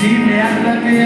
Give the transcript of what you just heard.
si me habla bien.